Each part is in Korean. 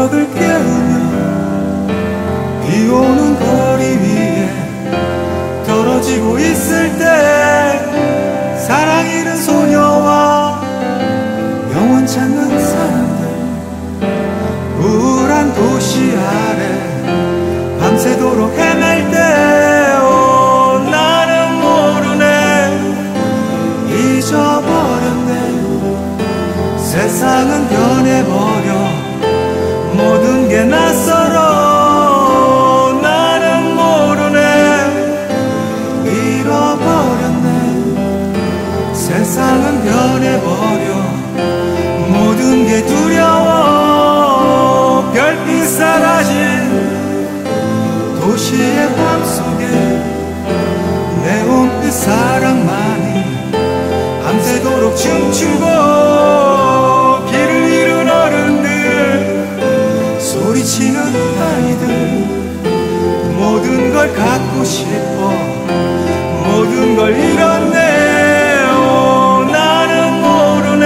새벽을 깨우며 비 오는 거리 위에 떨어지고 있을 때 사랑 잃은 소녀와 영원 찾는 사람들 우울한 도시 아래 밤새도록 헤맬 때 오, 나는 모르네. 잊어버렸네. 세상은 변해버려 모 든게 걸 잃었네. 오, 나는 모르네.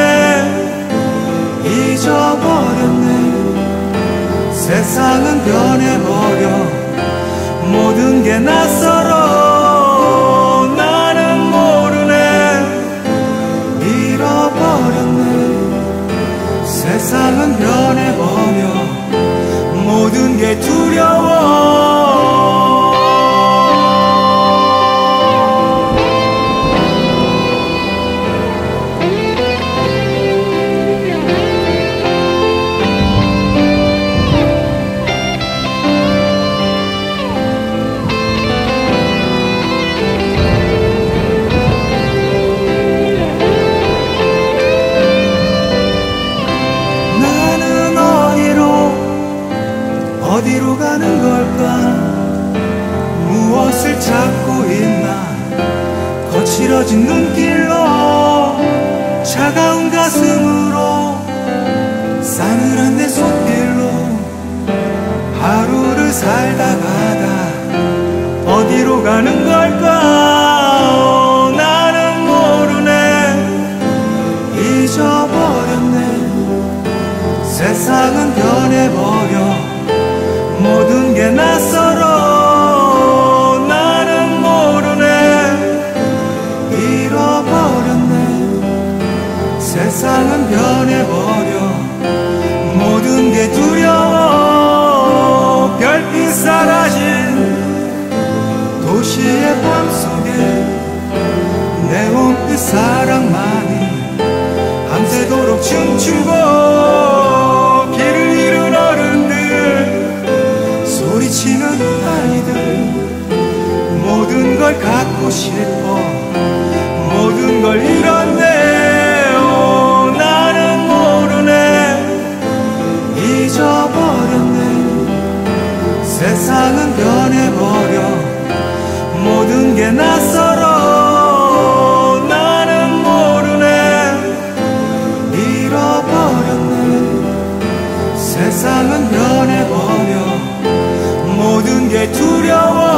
잊어버렸네. 세상은 변해버려. 모든 게 낯설어 어디로 가는 걸까? 무엇을 찾고 있나? 거칠어진 눈길로 차가운 가슴으로 싸늘한 내 손길로 하루를 살다 가다 어디로 가는 걸까? 나는 모르네. 잊어버렸네. 세상은 변해버려 변해버려. 모든 게 두려워. 별빛 사라진 도시의 밤속에 내온빛 사랑만이 밤새도록 춤추고 길을 잃은 어른들 소리치는 아이들 모든 걸 갖고 싶어 세상은 변해버려. 모든 게 낯설어. 나는 모르네. 잃어버렸네. 세상은 변해버려. 모든 게 두려워.